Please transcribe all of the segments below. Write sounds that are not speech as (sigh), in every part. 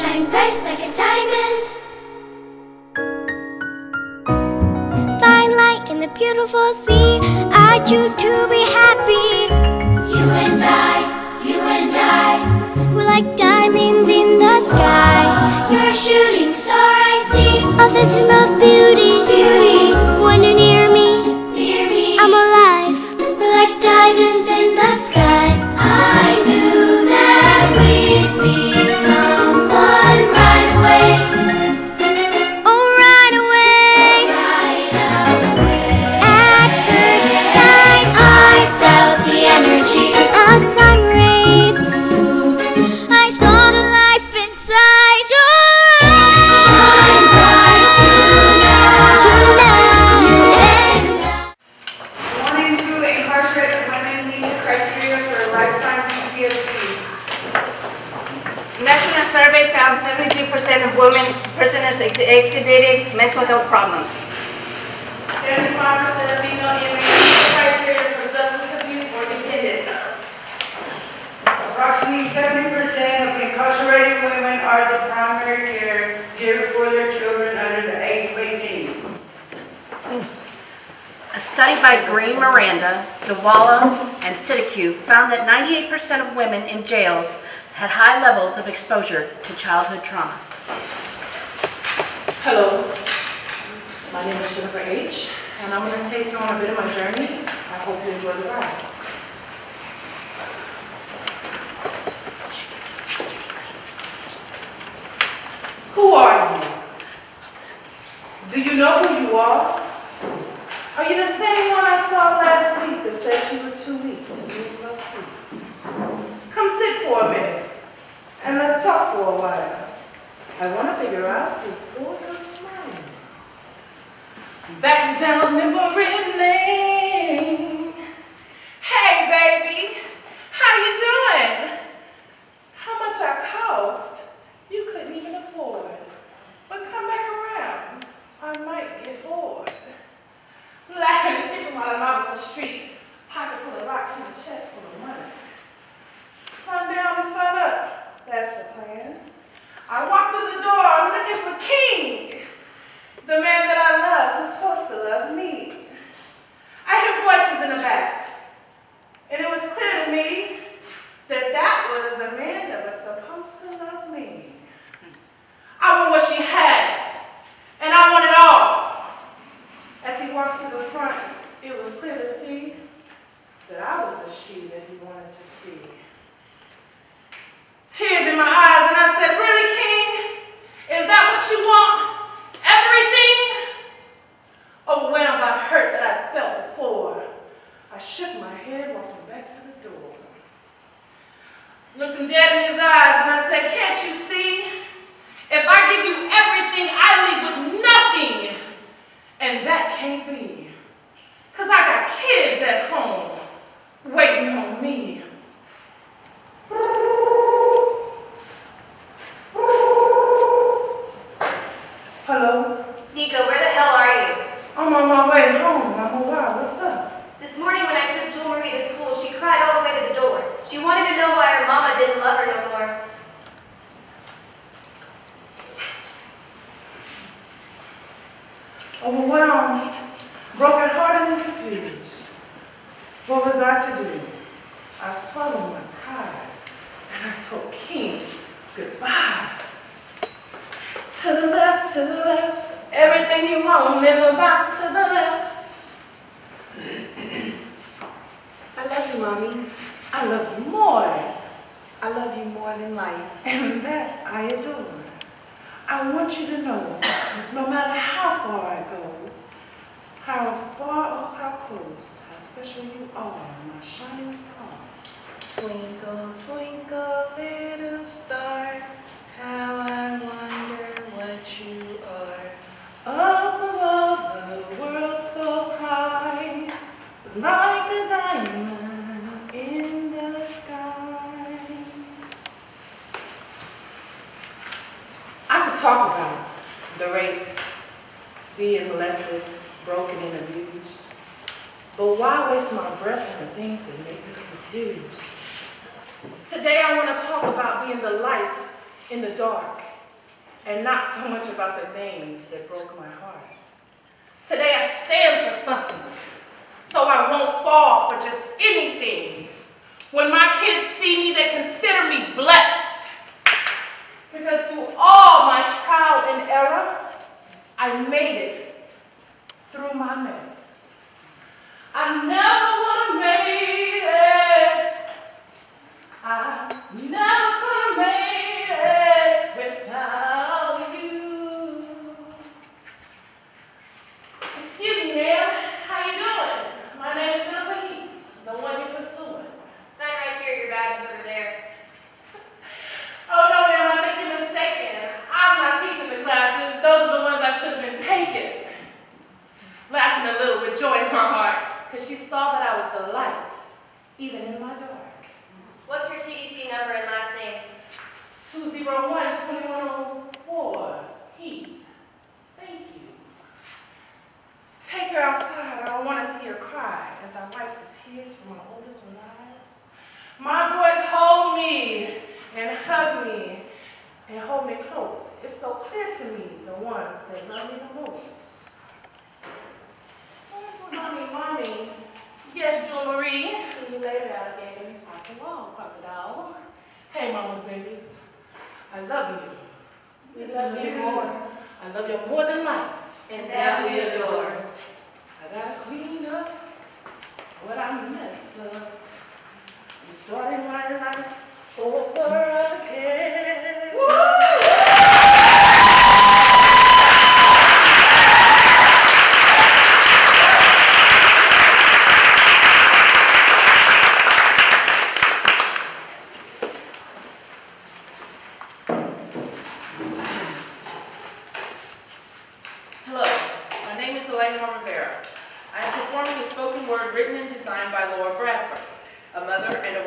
shine bright like a diamond. Find light in the beautiful sea. I choose to be happy. You and I, you and I, we're like diamonds in the sky. You're a shooting star, I see. A vision of beauty, beauty. Women prisoners ex- exhibited mental health problems. 75% of female inmates meet the criteria for substance abuse or dependence. Approximately seventy percent of incarcerated women are the primary care giver for their children under the age of eighteen. A study by Green Miranda, DeWalla, and Siddique found that 98% of women in jails had high levels of exposure to childhood trauma. Hello, my name is Jennifer H., and I'm going to take you on a bit of my journey. I hope you enjoy the ride. Who are you? Do you know who you are? Are you the same one I saw last week that said she was too weak to move her feet? Come sit for a minute, and let's talk for a while. I want to figure out who's still smiling. Back down memory lane. Hey, baby. How you doing? How much I cost? You couldn't even afford. But come back around. I might get bored. Laughing and skipping while I'm out on the street. Pocket full of rocks and a chest full of money. Sun down to sun up. That's the plan. I walked through the door, looking for King. The man that I love, who's supposed to love me. I heard voices in the back. And it was clear to me that that was the man that was supposed to love me. I want what she has. And I want it all. As he walks through the front, it was clear to see that I was the she that he wanted to see. Tears in my eyes, and I said, Really, you want? Everything? Oh, Overwhelmed by hurt that I'd felt before, I shook my head, walking back to the door. Looked him dead in his eyes, and I said, Can't you see? If I give you everything, I leave with nothing. And that can't be. Because I got kids at home waiting on me.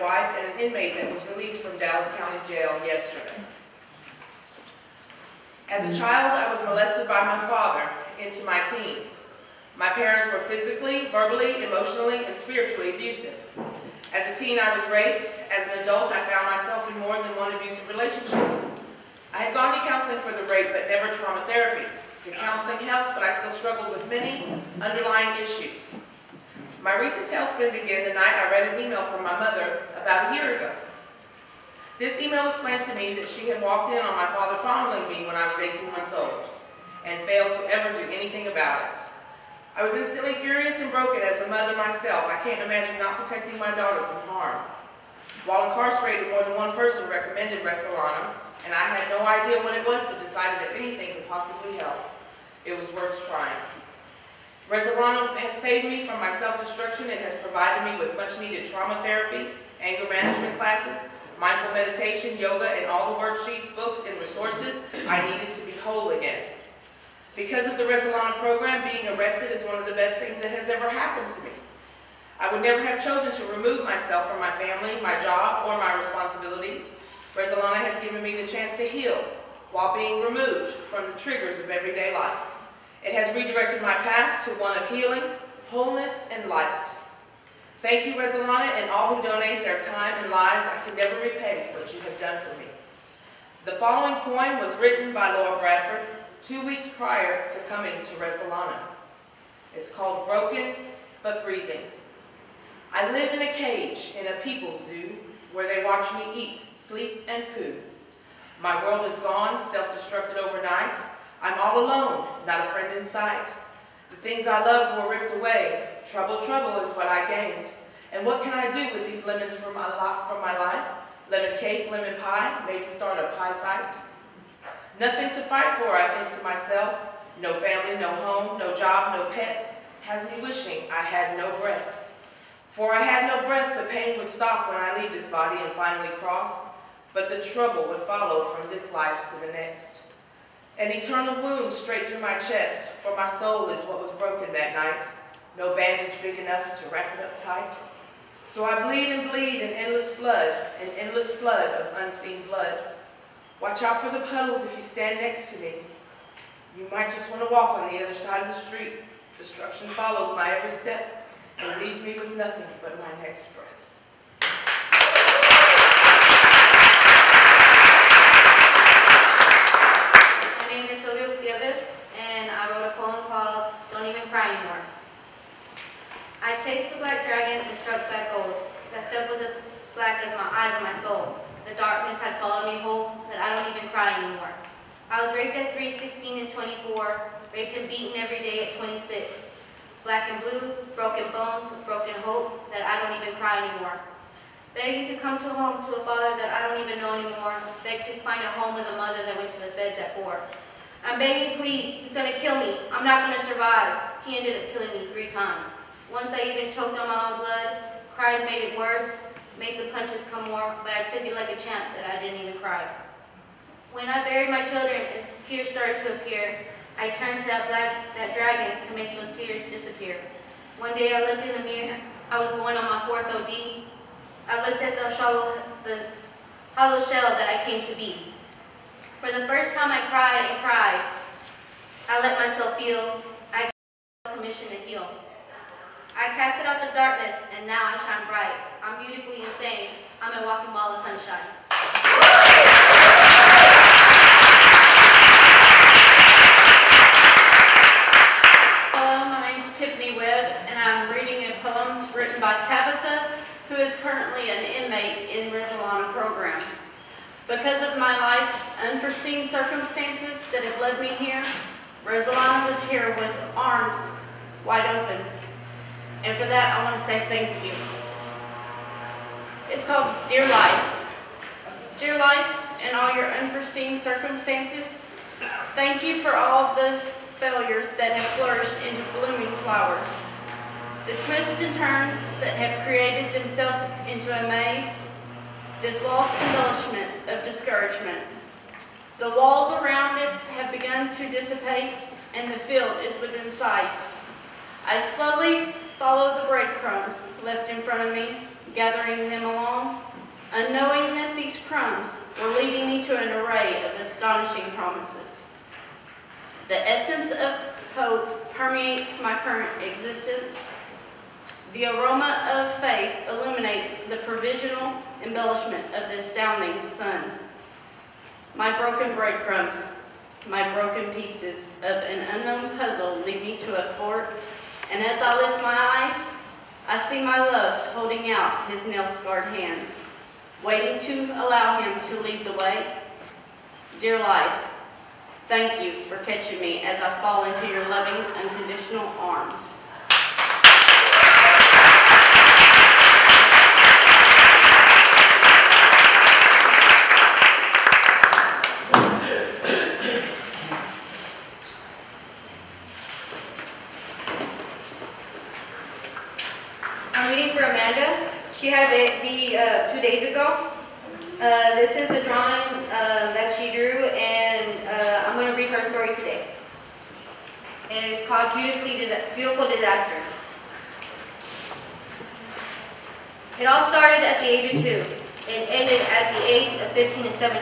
Wife and an inmate that was released from Dallas County Jail yesterday. As a child, I was molested by my father into my teens. My parents were physically, verbally, emotionally, and spiritually abusive. As a teen, I was raped. As an adult, I found myself in more than one abusive relationship. I had gone to counseling for the rape, but never trauma therapy. The counseling helped, but I still struggled with many underlying issues. My recent tailspin began the night I read an email from my mother about a year ago. This email explained to me that she had walked in on my father fondling me when I was 18 months old and failed to ever do anything about it. I was instantly furious and broken as a mother myself. I can't imagine not protecting my daughter from harm. While incarcerated, more than one person recommended Resolana, and I had no idea what it was, but decided that anything could possibly help. It was worth trying. Resolana has saved me from my self-destruction and has provided me with much-needed trauma therapy, anger management classes, mindful meditation, yoga, and all the worksheets, books, and resources I needed to be whole again. Because of the Resolana program, being arrested is one of the best things that has ever happened to me. I would never have chosen to remove myself from my family, my job, or my responsibilities. Resolana has given me the chance to heal while being removed from the triggers of everyday life. It has redirected my path to one of healing, wholeness, and light. Thank you, Resolana, and all who donate their time and lives. I can never repay what you have done for me. The following poem was written by Laura Bradford two weeks prior to coming to Resolana. It's called Broken but Breathing. I live in a cage in a people's zoo where they watch me eat, sleep, and poo. My world is gone, self-destructed overnight. I'm all alone, not a friend in sight. The things I loved were ripped away. Trouble, trouble is what I gained. And what can I do with these lemons from my, from my life? Lemon cake, lemon pie, maybe start a pie fight. Nothing to fight for, I think to myself. No family, no home, no job, no pet. Has me wishing I had no breath. For I had no breath, the pain would stop when I leave this body and finally cross. But the trouble would follow from this life to the next. An eternal wound straight through my chest, for my soul is what was broken that night. No bandage big enough to wrap it up tight. So I bleed and bleed an endless flood, an endless flood of unseen blood. Watch out for the puddles if you stand next to me. You might just want to walk on the other side of the street. Destruction follows my every step and leaves me with nothing but my next breath. inside of my soul. The darkness had swallowed me whole, but I don't even cry anymore. I was raped at 3, 16, and 24, raped and beaten every day at 26. Black and blue, broken bones, with broken hope that I don't even cry anymore. Begging to come to home to a father that I don't even know anymore. Begging to find a home with a mother that went to the feds at 4. I'm begging, please, he's going to kill me. I'm not going to survive. He ended up killing me three times. Once I even choked on my own blood, cries made it worse, made the punches come more, but I took it like a champ that I didn't even cry. When I buried my children and tears started to appear, I turned to that black, that dragon to make those tears disappear. One day I looked in the mirror, I was going on my fourth OD. I looked at the shallow, the hollow shell that I came to be. For the first time I cried and cried. I let myself feel, I got permission to heal. I casted out the darkness and now I shine bright. I'm beautifully insane. I'm a walking ball of sunshine. Hello, my name is Tiffany Webb, and I'm reading a poem written by Tabitha, who is currently an inmate in Resolana program. Because of my life's unforeseen circumstances that have led me here, Resolana was here with arms wide open. And for that, I want to say thank you. It's called Dear Life. Dear Life, in all your unforeseen circumstances, thank you for all the failures that have flourished into blooming flowers. The twists and turns that have created themselves into a maze, this lost embellishment of discouragement. The walls around it have begun to dissipate and the field is within sight. I slowly follow the breadcrumbs left in front of me, gathering them along, unknowing that these crumbs were leading me to an array of astonishing promises. The essence of hope permeates my current existence. The aroma of faith illuminates the provisional embellishment of the astounding sun. My broken breadcrumbs, my broken pieces of an unknown puzzle lead me to a fort, and as I lift my eyes, I see my love holding out his nail-scarred hands, waiting to allow him to lead the way. Dear life, Thank you for catching me as I fall into your loving, unconditional arms. I'm reading for Amanda. She had a baby uh, two days ago. Uh, this is a drawing uh, that she drew, and uh, I'm going to read her story today. And it's called Beautifully Beautiful Disaster. It all started at the age of two and ended at the age of 15 and 17.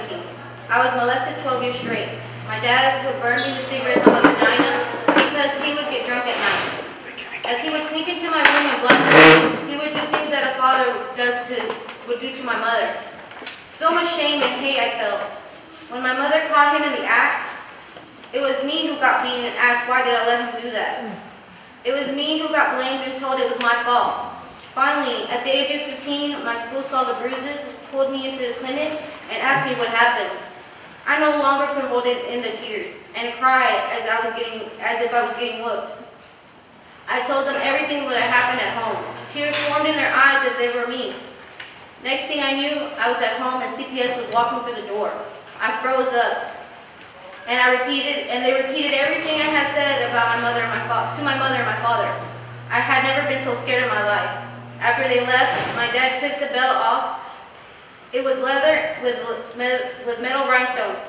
I was molested 12 years straight. My dad would burn me with cigarettes on my vagina because he would get drunk at night. As he would sneak into my room and blunder, he would do things that a father does to would do to my mother. So much shame and hate I felt. When my mother caught him in the act, it was me who got beaten and asked why did I let him do that. It was me who got blamed and told it was my fault. Finally, at the age of 15, my school saw the bruises, pulled me into the clinic, and asked me what happened. I no longer could hold it in the tears and cried as I was getting as if I was getting whooped. I told them everything that had happened at home. Tears formed in their eyes as they were me. Next thing I knew, I was at home and CPS was walking through the door. I froze up. And I repeated, and they repeated everything I had said about my mother and my fa- to my mother and my father. I had never been so scared in my life. After they left, my dad took the belt off. It was leather with, with metal rhinestones,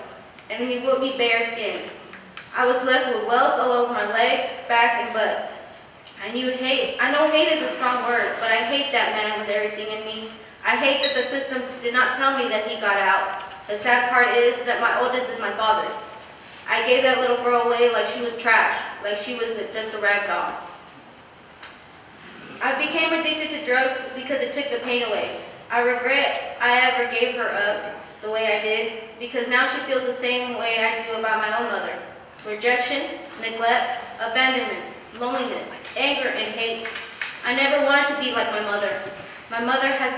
and he whipped me bare skin. I was left with welts all over my legs, back, and butt. I knew hate. I know hate is a strong word, but I hate that man with everything in me. I hate that the system did not tell me that he got out. The sad part is that my oldest is my father's. I gave that little girl away like she was trash, like she was just a rag doll. I became addicted to drugs because it took the pain away. I regret I ever gave her up the way I did because now she feels the same way I do about my own mother. Rejection, neglect, abandonment, loneliness, anger, and hate. I never wanted to be like my mother. My mother has,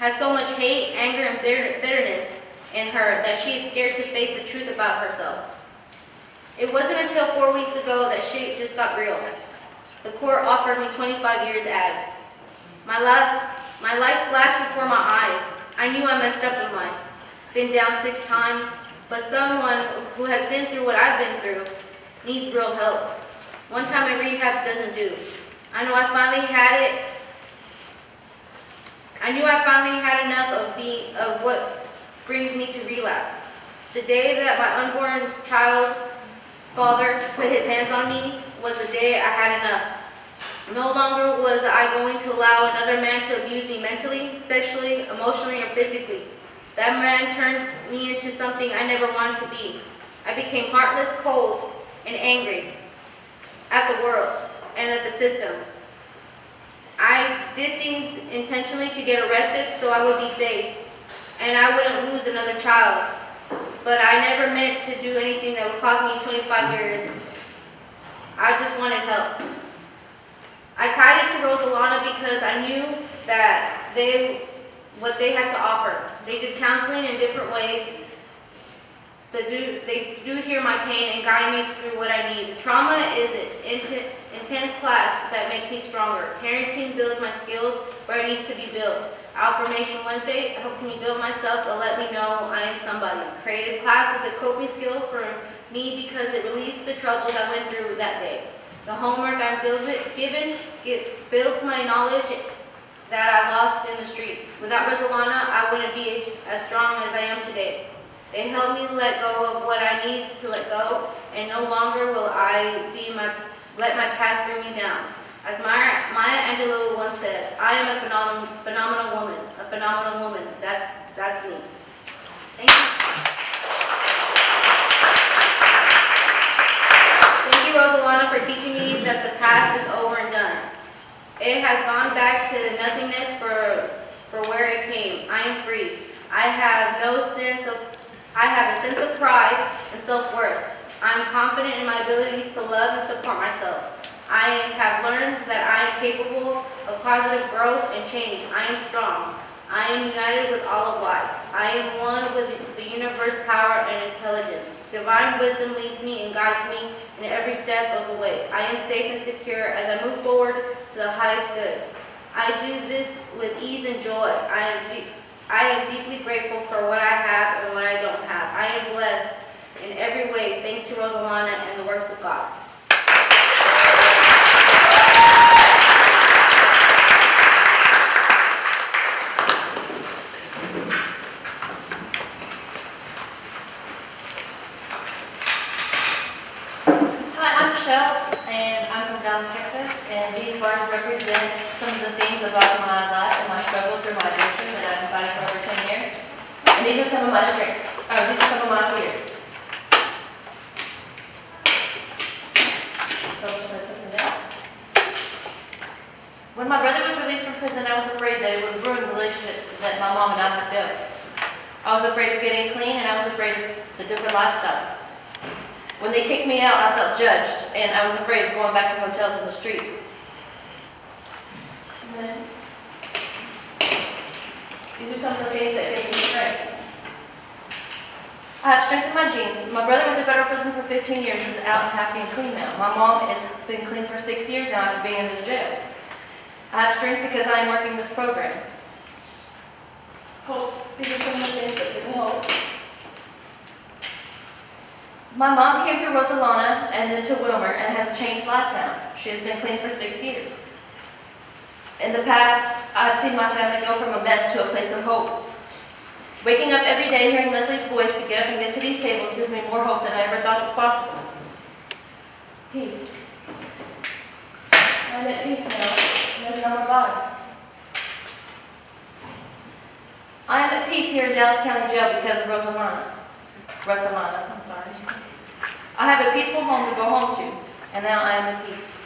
has so much hate, anger, and bitterness. in her that she is scared to face the truth about herself. It wasn't until four weeks ago that shit just got real. The court offered me 25 years ag. My life, my life flashed before my eyes. I knew I messed up in life. Been down six times, but someone who has been through what I've been through needs real help. One time a rehab doesn't do. I know I finally had it. I knew I finally had enough of being of what brings me to relapse. The day that my unborn child father put his hands on me was the day I had enough. No longer was I going to allow another man to abuse me mentally, sexually, emotionally, or physically. That man turned me into something I never wanted to be. I became heartless, cold, and angry at the world and at the system. I did things intentionally to get arrested so I would be safe and I wouldn't lose another child. But I never meant to do anything that would cost me 25 years. I just wanted help. I kited to Rosalana because I knew that they, what they had to offer. They did counseling in different ways. They do, they do hear my pain and guide me through what I need. Trauma is an intense class that makes me stronger. Parenting builds my skills where it needs to be built. Affirmation Wednesday helps me build myself and let me know I am somebody. Creative class is a coping skill for me because it relieves the troubles I went through that day. The homework I'm given builds my knowledge that I lost in the streets. Without Rosalana, I wouldn't be as strong as I am today. They help me let go of what I need to let go, and no longer will I be my let my past bring me down. As Maya, Maya Angelou once said, I am a phenomenal, phenomenal woman, a phenomenal woman. That, that's me. Thank you. Thank you, Rosalana, for teaching me that the past is over and done. It has gone back to nothingness for, for where it came. I am free. I have no sense of, I have a sense of pride and self-worth. I am confident in my abilities to love and support myself. I have learned that I am capable of positive growth and change. I am strong. I am united with all of life. I am one with the universe power and intelligence. Divine wisdom leads me and guides me in every step of the way. I am safe and secure as I move forward to the highest good. I do this with ease and joy. I am, I am deeply grateful for what I have and what I don't have. I am blessed in every way thanks to Rosalana and the works of God. and these bars represent some of the things about my life and my struggle through my addiction that I've been fighting for over 10 years. And these are some of my strengths. Oh, these are some of my fears. So, when my brother was released from prison, I was afraid that it would ruin the relationship that my mom and I had built. I was afraid of getting clean, and I was afraid of the different lifestyles. When they kicked me out, I felt judged, and I was afraid of going back to hotels and the streets. these are some of the things that give me strength. I have strength in my genes. My brother went to federal prison for 15 years. He's out and happy and clean now. My mom has been clean for six years now after being in this jail. I have strength because I am working this program. Hope. These are of the things that give me hope. My mom came through Rosalana and then to Wilmer and has a changed life now. She has been clean for six years. In the past, I've seen my family go from a mess to a place of hope. Waking up every day hearing Leslie's voice to get up and get to these tables gives me more hope than I ever thought was possible. Peace. I'm at peace now. No more bodies. I am at peace here in Dallas County Jail because of Rosalana. Resolana, I'm sorry. I have a peaceful home to go home to, and now I am at peace.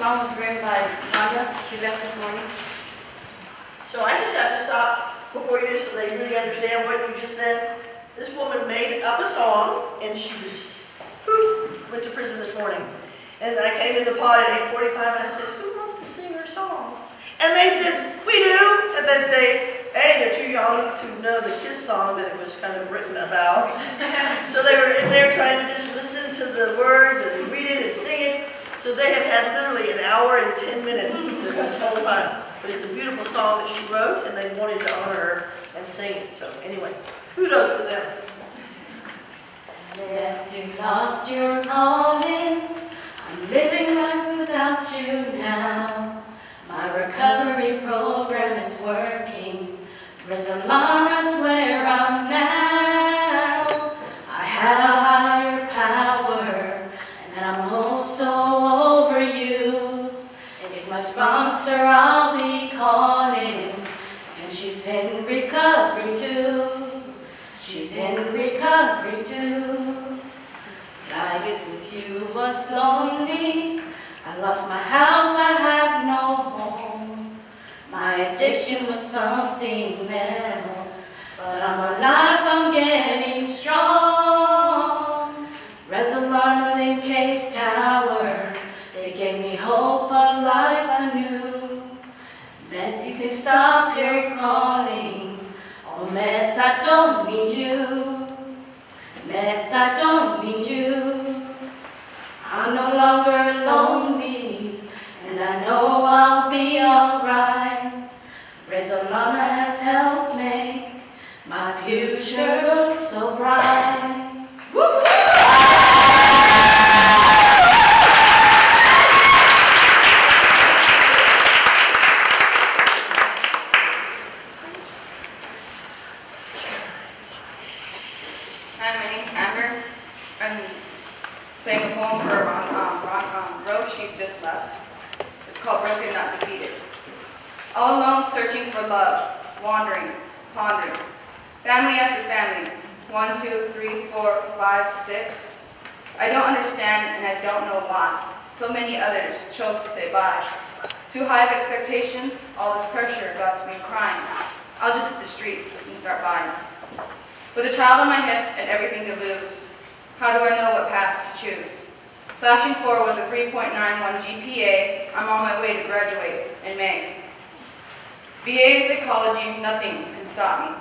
song was written by Wanda. She left this morning. for you so they really understand what you just said. This woman made up a song and she was, poof, went to prison this morning. And The at 8.45 and I said, who wants to sing her song? And they said, we do. And then they, A, they're too young to know the KISS song that it was kind of written about. so they were in there trying to just listen to the words and read it and sing it. So they have had literally an hour and 10 minutes to this whole time. But it's a beautiful song that she wrote and they wanted to honor her and sing it. So anyway, kudos to them. Left you lost your calling. I'm living now. My recovery program is working. Resolana's where I'm now. I have a higher power, and I'm also over you. It's my sponsor I'll be calling, and she's in recovery too. She's in recovery too. Life with you was lonely. Lost my house, I have no home. My addiction was something else. But I'm alive, future look so bright. Hi, my name's Amber. I'm saying a poem for Ron, um, Ron, um, Rose. She just left. It's called Broken, Not Defeated. All alone, searching for love, wandering, pondering. Family after family. One, two, three, four, five, six. I don't understand and I don't know why. So many others chose to say bye. Too high of expectations, all this pressure got me crying. I'll just hit the streets and start buying. With a child on my hip and everything to lose, how do I know what path to choose? Flashing forward with a 3.91 GPA, I'm on my way to graduate in May. BA in psychology, nothing can stop me.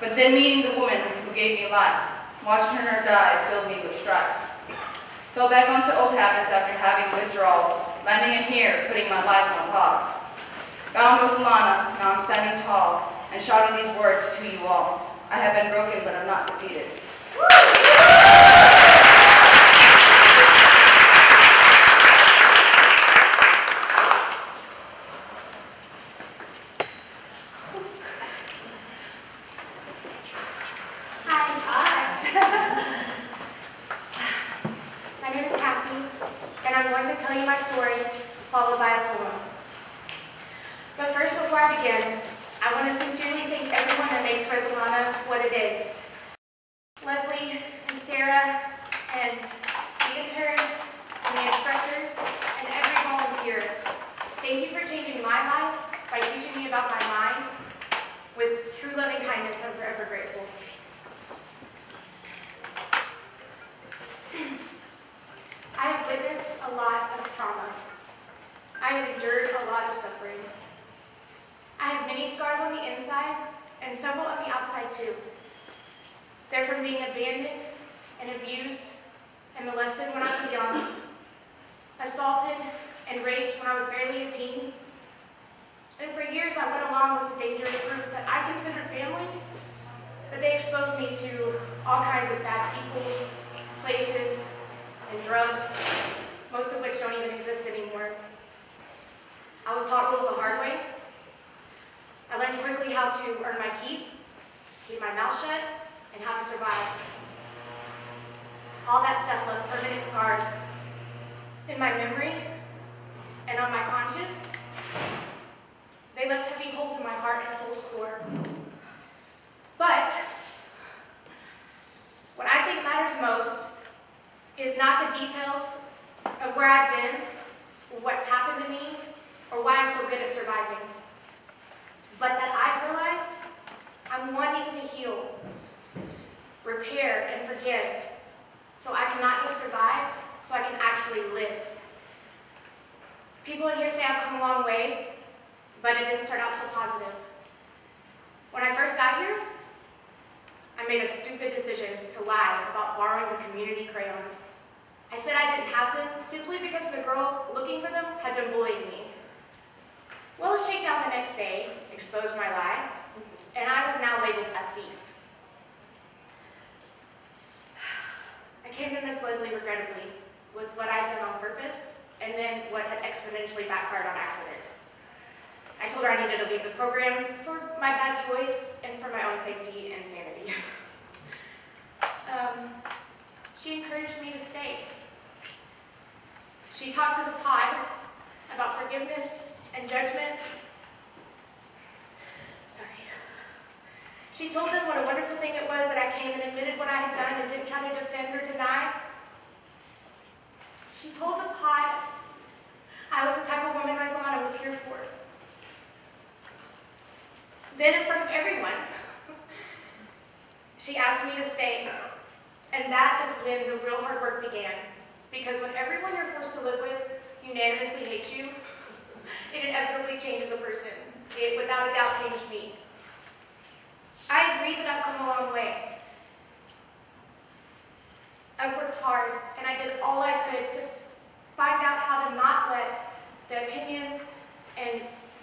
But then meeting the woman who gave me life, watching her die filled me with strife. Fell back onto old habits after having withdrawals, landing in here, putting my life on pause. Found Rosalana, now I'm standing tall, and shouting these words to you all. I have been broken, but I'm not defeated.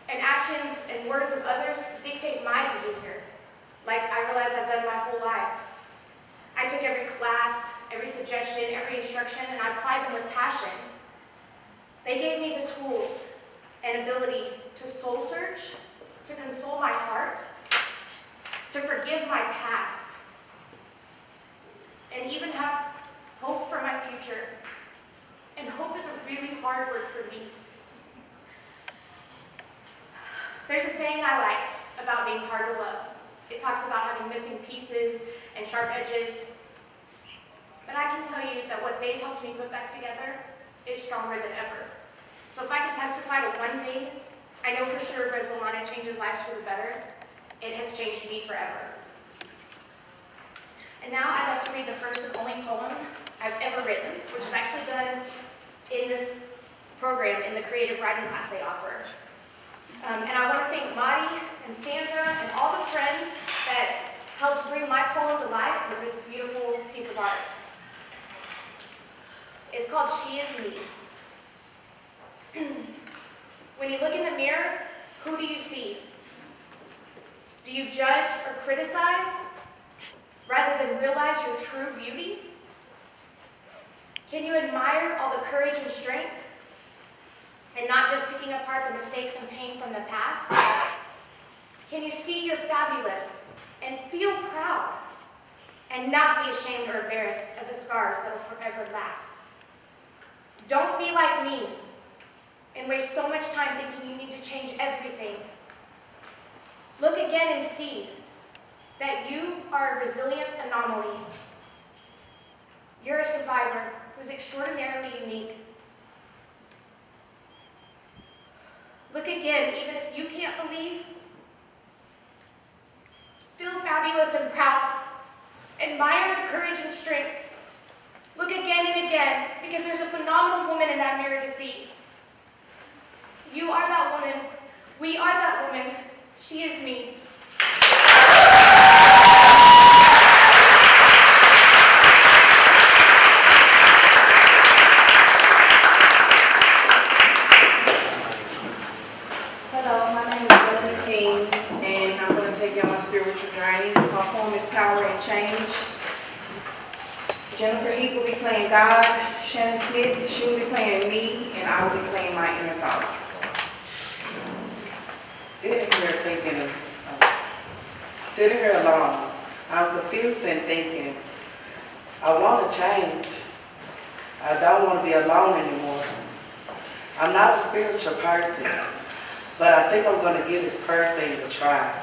And, actions and words of others dictate my behavior, like I realized I've done my whole life. I took every class, every suggestion, every instruction, and I applied them with passion. They gave me the tools and ability to soul search, to console my heart, to forgive my past, and even have hope for my future. And hope is a really hard word for me. There's a saying I like about being hard to love. It talks about having missing pieces and sharp edges. But I can tell you that what they've helped me put back together is stronger than ever. So if I can testify to one thing, I know for sure Resolana changes lives for the better. It has changed me forever. And now I'd like to read the first and only poem I've ever written, which is actually done in this program in the creative writing class they offer. Um, and I want to thank Madi and Sandra and all the friends that helped bring my poem to life with this beautiful piece of art. It's called She Is Me. (clears throat) when you look in the mirror, who do you see? Do you judge or criticize rather than realize your true beauty? Can you admire all the courage and strength and not just picking apart the mistakes and pain from the past? Can you see you're fabulous and feel proud and not be ashamed or embarrassed of the scars that will forever last? Don't be like me and waste so much time thinking you need to change everything. Look again and see that you are a resilient anomaly. You're a survivor who's extraordinarily unique. Look again, even if you can't believe. Feel fabulous and proud. Admire the courage and strength. Look again and again, because there's a phenomenal woman in that mirror to see. You are that woman. We are that woman. She is me. Hello, my name is Melanie King, and I'm going to take you on my spiritual journey. My poem is Power and Change. Jennifer Heap will be playing God, Shannon Smith, she will be playing me, and I will be playing my inner thought. Sitting here thinking, uh, sitting here alone, I'm confused and thinking, I want to change. I don't want to be alone anymore. I'm not a spiritual person, but I think I'm going to give this prayer thing a try.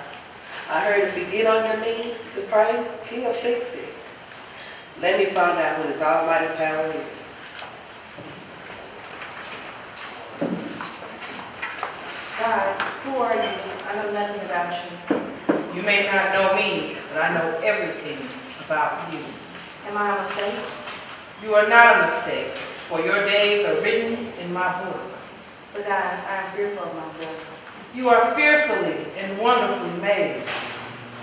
I heard if you get on your knees to pray, he'll fix it. Let me find out what his almighty power is. God, who are you? I know nothing about you. You may not know me, but I know everything about you. Am I a mistake? You are not a mistake, for your days are written in my book. But God, I am fearful of myself. You are fearfully and wonderfully made.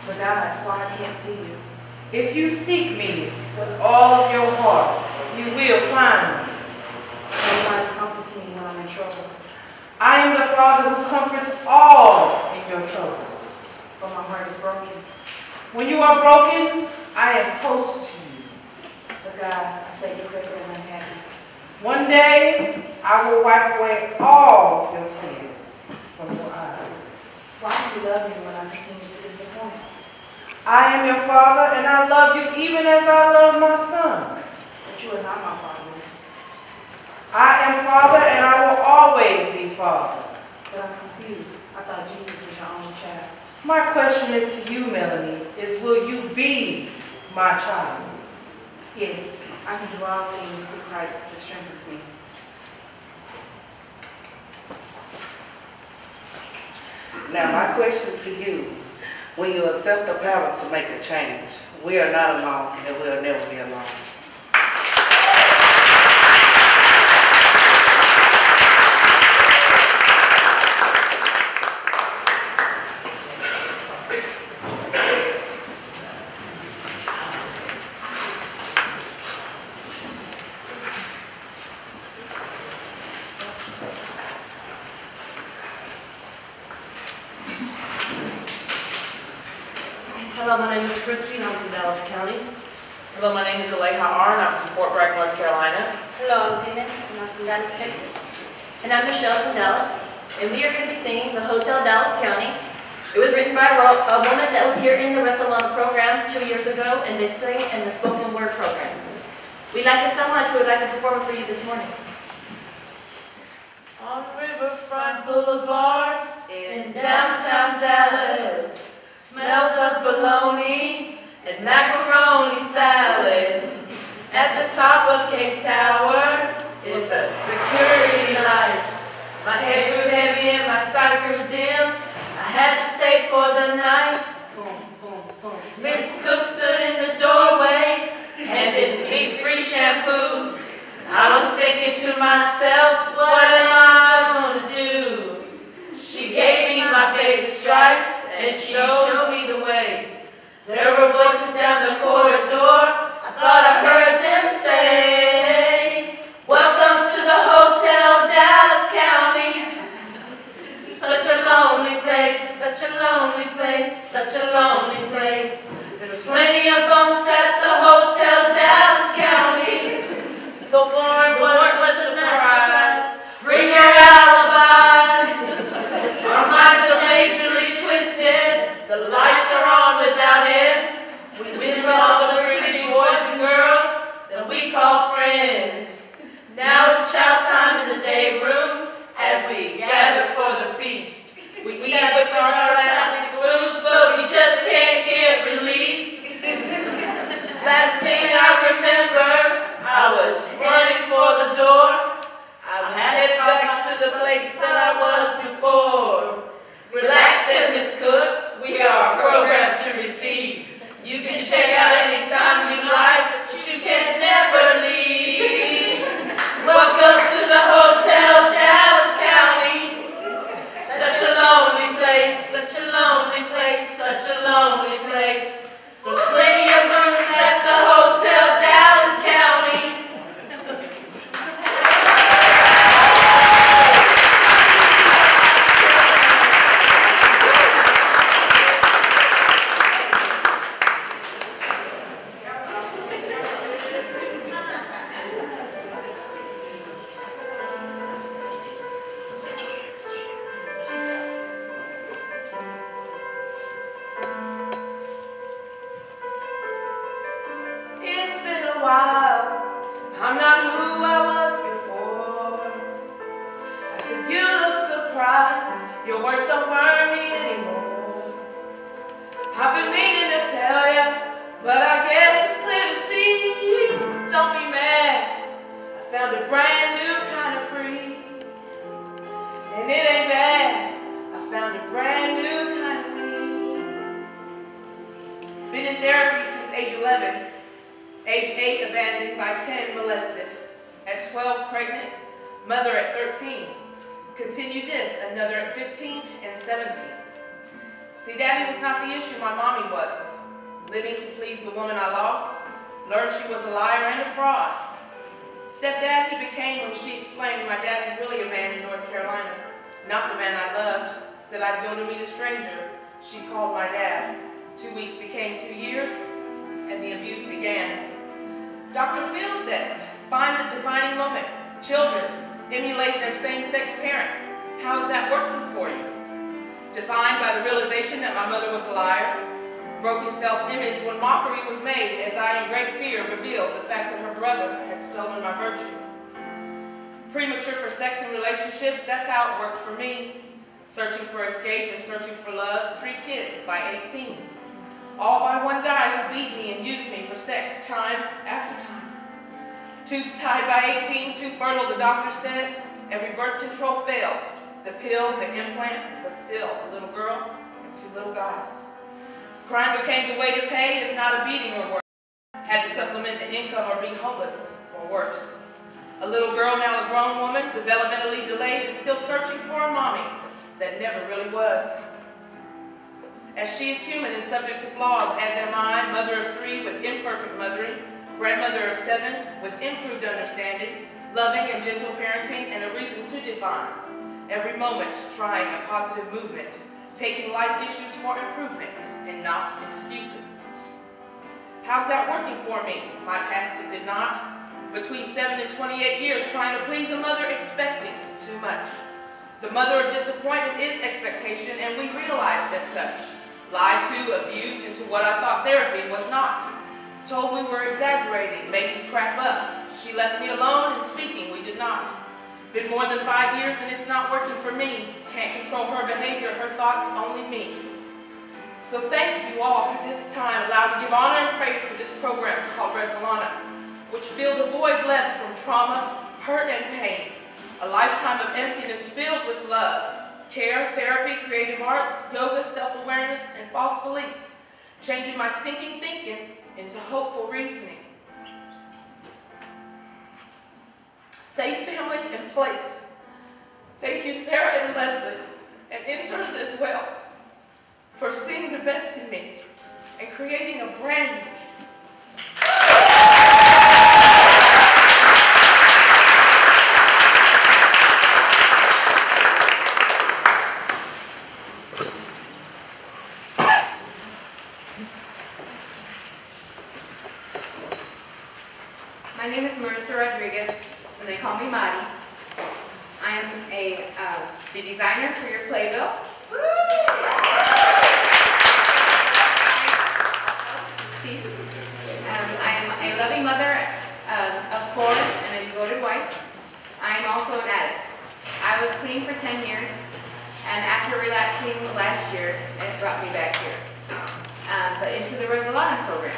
But God, why I can't see you? If you seek me with all of your heart, you will find me. Nobody comforts me when I'm in trouble. I am the Father who comforts all in your troubles. But my heart is broken. When you are broken, I am close to you. But God, I stay depressed and unhappy. One day, I will wipe away all your tears from your eyes. Why do you love me when I continue to disappoint? I am your father, and I love you even as I love my son. But you are not my father. I am father, and I will always be father. But I'm confused. I thought Jesus was your only child. My question is to you, Melanie, is will you be my child? Yes, I can do all things through Christ that strengthens me. Now, my question to you, when you accept the power to make a change, we are not alone and we'll never be alone. Hello, my name is Christine. I'm from Dallas County. Hello, my name is Aleha Arn. I'm from Fort Bragg, North Carolina. Hello, I'm Zena, and I'm from Dallas, Texas. And I'm Michelle from Dallas. And we are going to be singing the Hotel Dallas County. It was written by a, ro- a woman that here in the Resolana program two years ago, and they sang it in the spoken word program. We like it so much, we would like to perform it for you this morning. On Riverfront Boulevard in downtown Dallas, smells of bologna and macaroni salad. At the top of Kays Tower is a security light. My head grew heavy and my sight grew dim. I had to stay for the night. Miss Cook stood in the doorway, handed me free shampoo. I was thinking to myself, what am I gonna do? She gave me my favorite stripes and she showed me the way. There were voices down the corridor. I thought I heard them say, such a lonely place, such a lonely place. There's plenty of bunks at the Hotel Dallas County. The warrant was a surprise. Eat with our plastic spoons, but we just can't get released. (laughs) Last thing I remember, I was running for the door. I was headed back to the place that I was before. Relax then, Miss Cook. We are programmed to receive. You can check out anytime you like, but you can never leave. Defined by the realization that my mother was a liar, broken self-image when mockery was made as I in great fear revealed the fact that her brother had stolen my virtue. Premature for sex and relationships, that's how it worked for me. Searching for escape and searching for love, three kids by 18. All by one guy who beat me and used me for sex time after time. Tubes tied by 18, too fertile, the doctor said. Every birth control failed. The pill, the implant, but still a little girl and two little guys. Crime became the way to pay, if not a beating or worse. Had to supplement the income or be homeless or worse. A little girl, now a grown woman, developmentally delayed and still searching for a mommy that never really was. As she is human and subject to flaws, as am I, mother of three with imperfect mothering, grandmother of seven with improved understanding, loving and gentle parenting, and a reason to define. Every moment trying a positive movement, taking life issues for improvement and not excuses. How's that working for me? My pastor did not. Between 7 and 28 years trying to please a mother expecting too much. The mother of disappointment is expectation, and we realized as such. Lied to, abused into what I thought therapy was not. Told we were exaggerating, making crap up. She left me alone and speaking, we did not. Been more than five years and it's not working for me. Can't control her behavior, her thoughts, only me. So thank you all for this time allowed to give honor and praise to this program called Resolana, which filled a void left from trauma, hurt, and pain. A lifetime of emptiness filled with love, care, therapy, creative arts, yoga, self-awareness, and false beliefs, changing my stinking thinking into hopeful reasoning. Safe family and place. Thank you, Sarah and Leslie, and interns as well, for seeing the best in me and creating a brand new me. My name is Marissa Rodriguez, and they call me Madi. I am a, uh, the designer for your playbill. Peace. Um, I am a loving mother um, of four and a devoted wife. I am also an addict. I was clean for 10 years, and after relapsing last year, it brought me back here, um, but into the Resolana program,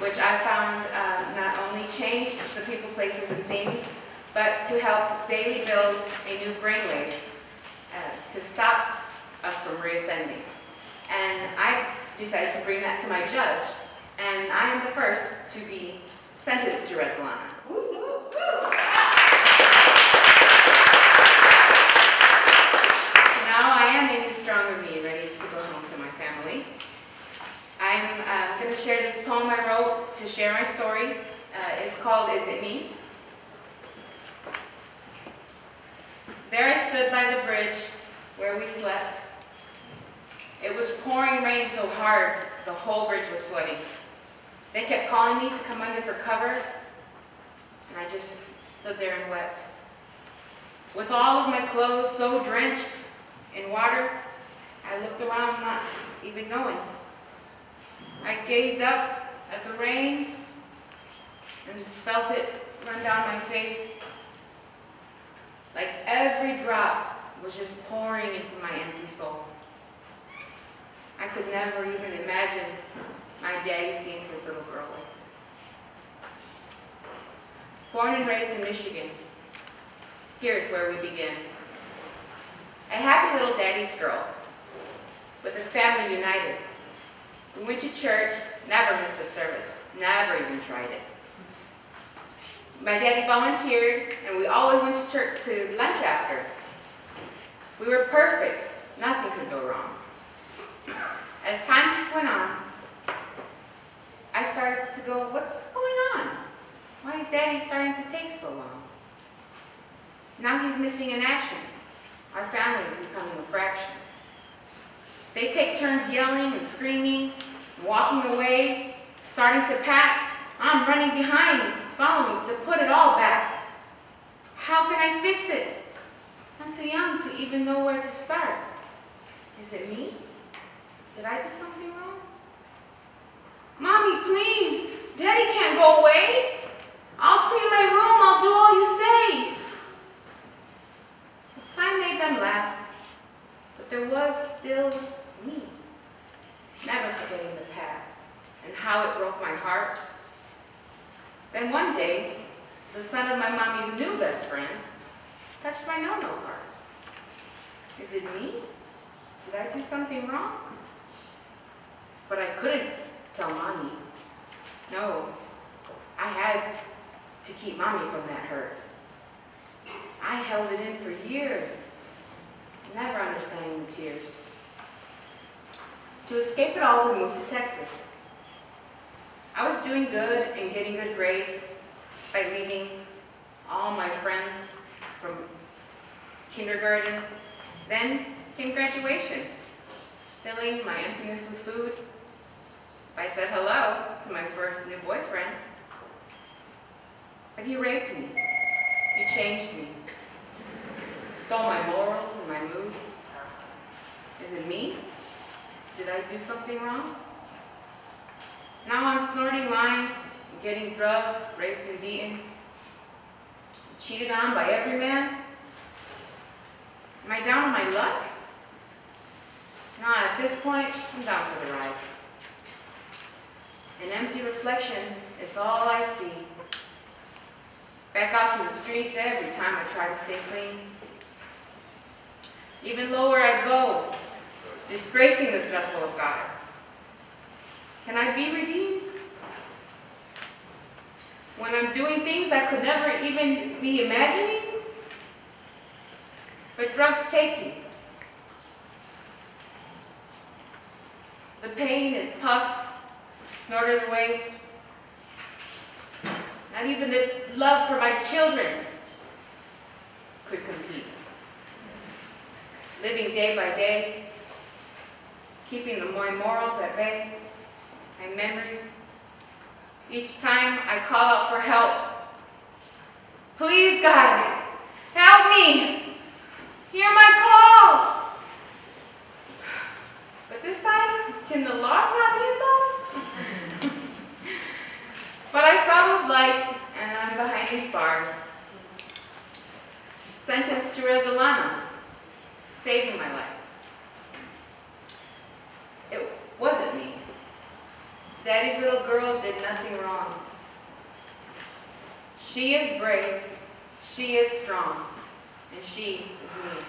which I found um, not only changed the people, places, and things, but to help daily build a new brainwave uh, to stop us from reoffending. And I decided to bring that to my judge, and I am the first to be sentenced to Resolana. So now I am in stronger me, ready to go home to my family. I'm uh, going to share this poem I wrote to share my story. Uh, it's called Is It Me? There I stood by the bridge where we slept. It was pouring rain so hard, the whole bridge was flooding. They kept calling me to come under for cover, and I just stood there and wept. With all of my clothes so drenched in water, I looked around not even knowing. I gazed up at the rain and just felt it run down my face. Like every drop was just pouring into my empty soul. I could never even imagine my daddy seeing his little girl like this. Born and raised in Michigan, here's where we begin. A happy little daddy's girl, with a family united. We went to church, never missed a service, never even tried it. My daddy volunteered, and we always went to church to lunch after. We were perfect, nothing could go wrong. As time went on, I started to go, what's going on? Why is daddy starting to take so long? Now he's missing in action. Our family is becoming a fraction. They take turns yelling and screaming, walking away, starting to pack. I'm running behind, following to put it all back. How can I fix it? I'm too young to even know where to start. Is it me? Did I do something wrong? Mommy, please. Daddy can't go away. I'll clean my room. I'll do all you say. Time made them last, but there was still me. Never forgetting the past and how it broke my heart. Then one day, the son of my mommy's new best friend touched my no-no heart. Is it me? Did I do something wrong? But I couldn't tell mommy. No, I had to keep mommy from that hurt. I held it in for years, never understanding the tears. To escape it all, we moved to Texas. I was doing good and getting good grades, despite leaving all my friends from kindergarten. Then came graduation, filling my emptiness with food. I said hello to my first new boyfriend, but he raped me. He changed me. Stole my morals and my mood. Is it me? Did I do something wrong? Now I'm snorting lines, getting drugged, raped and beaten, cheated on by every man. Am I down on my luck? Nah, at this point, I'm down for the ride. An empty reflection is all I see. Back out to the streets every time I try to stay clean. Even lower I go, disgracing this vessel of God. Can I be redeemed? When I'm doing things I could never even be imagining? But drugs taking. The pain is puffed, snorted away. Not even the love for my children could compete. Living day by day, keeping my morals at bay, my memories. Each time I call out for help, please God, help me. Hear my call. But this time, can the laws but I saw those lights, and I'm behind these bars. Sentenced to Resolana, saving my life. It wasn't me. Daddy's little girl did nothing wrong. She is brave, she is strong, and she is me.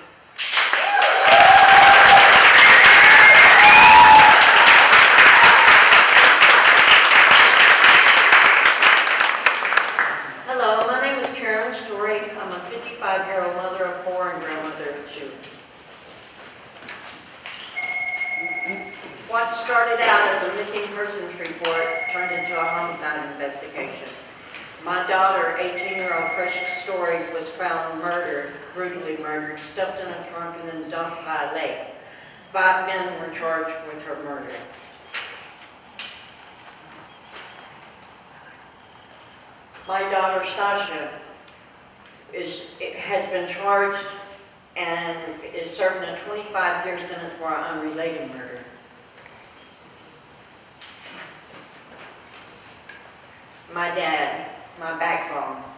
Hello, my name is Karen Story. I'm a 55-year-old mother of four and grandmother of two. What started out as a missing persons report turned into a homicide investigation. My daughter, 18-year-old Story, was found murdered, brutally murdered, stuffed in a trunk and then dumped by a lake. Five men were charged with her murder. My daughter Sasha is, has been charged and is serving a 25-year sentence for an unrelated murder. My dad, my backbone,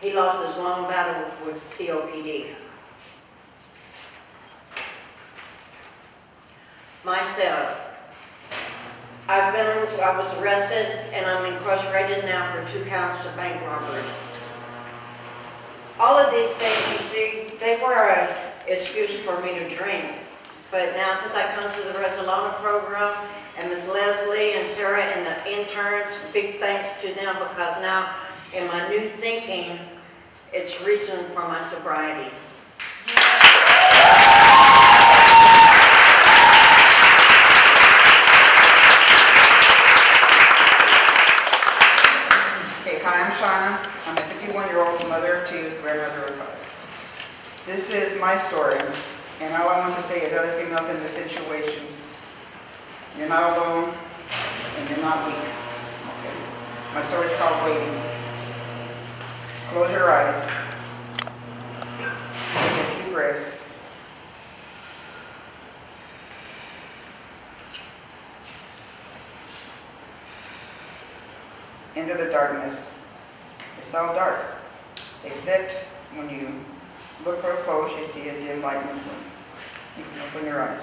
he lost his long battle with COPD. Myself, I've been, I was arrested and I'm incarcerated now for two counts of bank robbery. All of these things you see, they were an excuse for me to drink. But now since I come to the Resolana program and Ms. Leslie and Sarah and the interns, big thanks to them because now in my new thinking, it's reason for my sobriety. Okay, hi, I'm Shauna. I'm a 51-year-old mother of two, grandmother of five. This is my story, and all I want to say is other females in this situation, you're not alone, and you're not weak. Okay. My story is called Waiting. Close your eyes. Take a few breaths. Into the darkness. It's all dark, except when you look real close, you see a dim light the. You can open your eyes.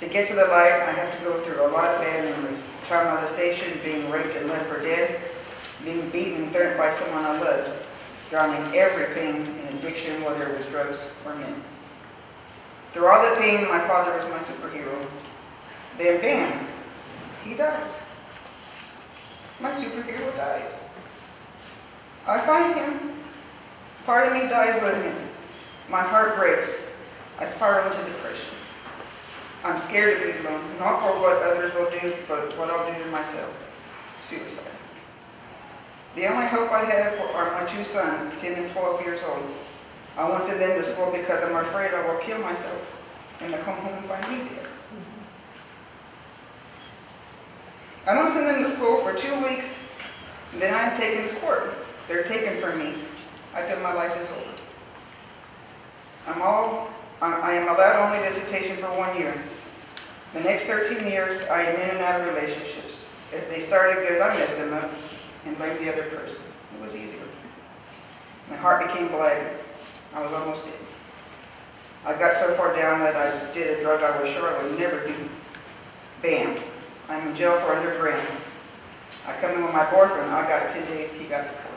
To get to the light, I have to go through a lot of bad memories. Child station, being raped and left for dead, being beaten and threatened by someone I loved, drowning every pain in addiction, whether it was drugs or men. Through all the pain, my father was my superhero. Then bam, he dies. My superhero dies. I find him. Part of me dies with him. My heart breaks. I spiral into depression. I'm scared to be alone, not for what others will do, but what I'll do to myself. Suicide. The only hope I have for are my two sons, 10 and 12 years old. I won't send them to school because I'm afraid I will kill myself and they'll come home and find me dead. I don't send them to school for two weeks, then I'm taken to court. They're taken from me. I feel my life is over. I'm all, I am allowed only visitation for one year. The next 13 years, I am in and out of relationships. If they started good, I messed them up and blamed the other person. It was easier. My heart became black. I was almost dead. I got so far down that I did a drug I was sure I would never do. Bam. I'm in jail for underground. I come in with my boyfriend. I got 10 days. He got deported.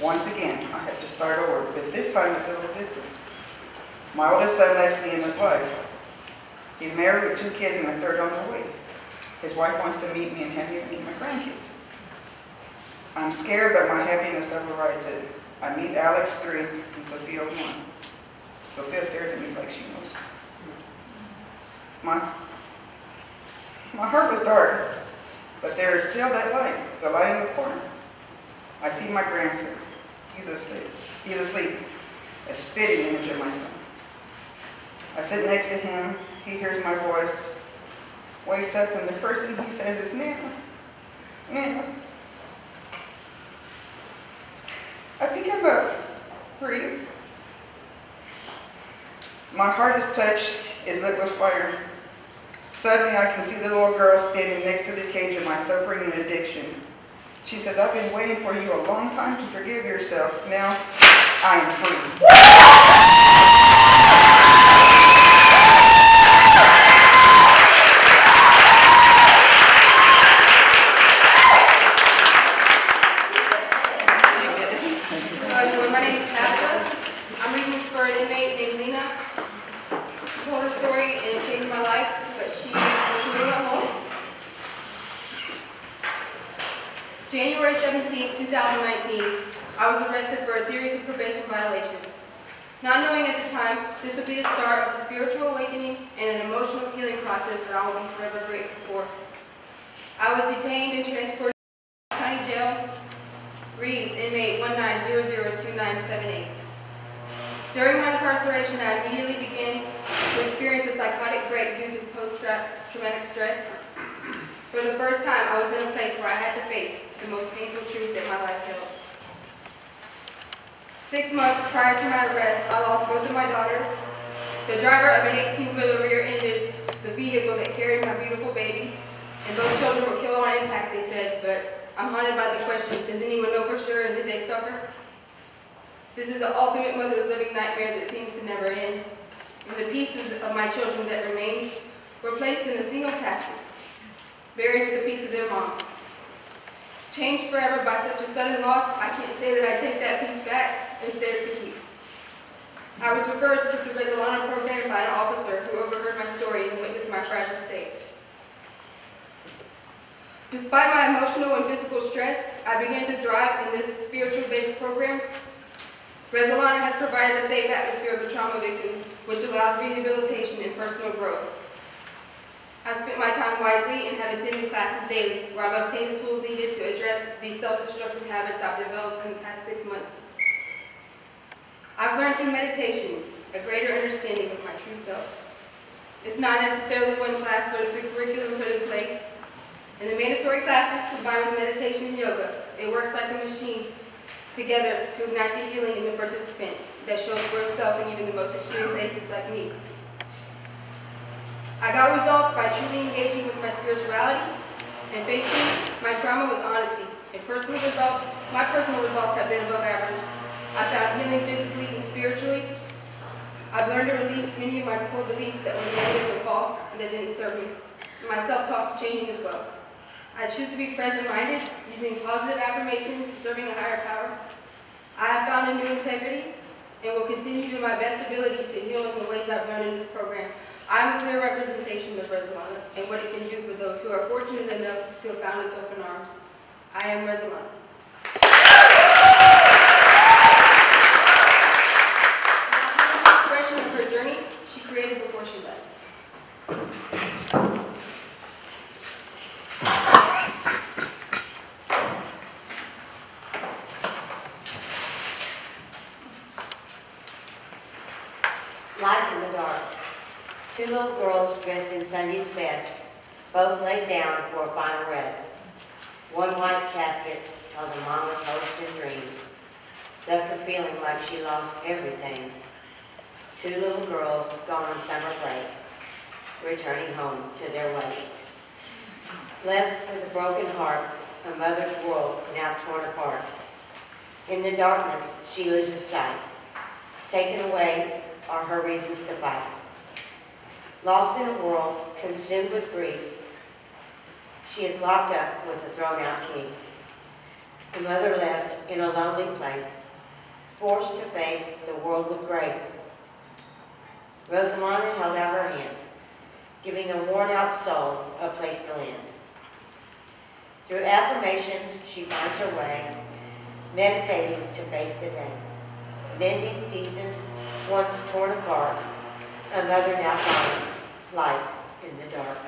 Once again, I have to start over, but this time it's a little different. My oldest son lets me in his life. He's married with two kids and a third on the way. His wife wants to meet me and have me meet my grandkids. I'm scared, but my happiness overrides it. I meet Alex 3 and Sophia 1. Sophia stares at me like she knows. My, my heart was dark, but there is still that light, the light in the corner. I see my grandson. He's asleep. He's asleep, a spitting image of my son. I sit next to him. He hears my voice, wakes up, and the first thing he says is, Nana, Nana. I pick him up, breathe. My heart is touched, is lit with fire. Suddenly I can see the little girl standing next to the cage of my suffering and addiction. She says, I've been waiting for you a long time to forgive yourself. Now I am free. Uh, my name is Tabitha. I'm reading this for an inmate named Lena. She told her story and it changed my life, but she unfortunately went home. January 17, 2019, I was arrested for a series of probation violations. Not knowing at the time this would be the start of a spiritual awakening and an emotional healing process that I will be forever grateful for. I was detained and transported to county jail Reeves, inmate 19002978. During my incarceration, I immediately began to experience a psychotic break due to post-traumatic stress. For the first time, I was in a place where I had to face the most painful truth that my life held. Six months prior to my arrest, I lost both of my daughters. The driver of an 18-wheeler rear-ended the vehicle that carried my beautiful babies, and both children were killed on impact, they said, but I'm haunted by the question, does anyone know for sure and did they suffer? This is the ultimate mother's living nightmare that seems to never end. And the pieces of my children that remained were placed in a single casket, buried with a piece of their mom. Changed forever by such a sudden loss, I can't say that I take that piece back, it's theirs to keep. I was referred to the Resolana program by an officer who overheard my story and witnessed my fragile state. Despite my emotional and physical stress, I began to thrive in this spiritual-based program. Resolana has provided a safe atmosphere for trauma victims, which allows rehabilitation and personal growth. I've spent my time wisely and have attended classes daily, where I've obtained the tools needed to address these self-destructive habits I've developed in the past six months. I've learned through meditation a greater understanding of my true self. It's not necessarily one class, but it's a curriculum put in place. In the mandatory classes combined with meditation and yoga, it works like a machine together to ignite the healing in the participants that shows for itself in even the most extreme cases like me. I got results by truly engaging with my spirituality and facing my trauma with honesty. And personal results, my personal results have been above average. I found healing physically and spiritually. I've learned to release many of my core beliefs that were negative and false and that didn't serve me. My self-talk is changing as well. I choose to be present-minded, using positive affirmations serving a higher power. I have found a new integrity and will continue to do my best ability to heal in the ways I've learned in this program. I'm a clear representation of Resolana and what it can do for those who are fortunate enough to have found its open arms. I am Resolana. expression of her journey she created before she left. Light in the dark. Two little girls dressed in Sunday's best, both laid down for a final rest. One white casket held a mama's hopes and dreams, left her feeling like she lost everything. Two little girls gone on summer break, returning home to their wake. Left with a broken heart, a mother's world now torn apart. In the darkness, she loses sight. Taken away are her reasons to fight. Lost in a world consumed with grief, she is locked up with a thrown-out key. The mother left in a lonely place, forced to face the world with grace. Resolana held out her hand, giving a worn-out soul a place to land. Through affirmations, she finds her way, meditating to face the day. Mending pieces once torn apart, a mother now finds light in the dark.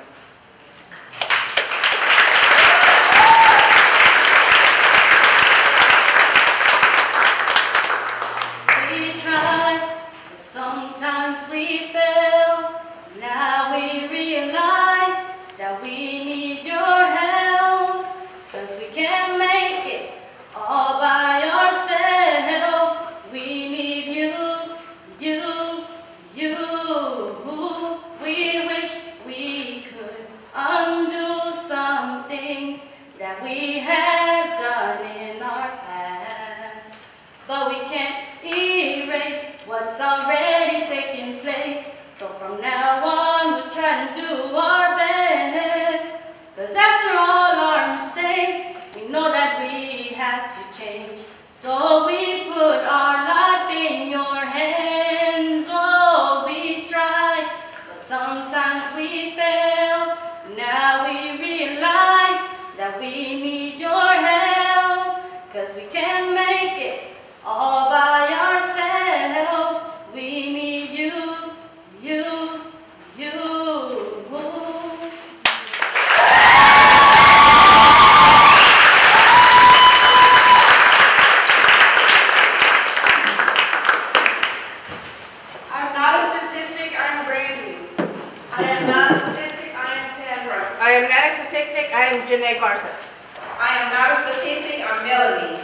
I am not a statistic, I'm Melanie.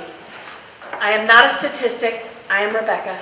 I am not a statistic. I am Rebecca.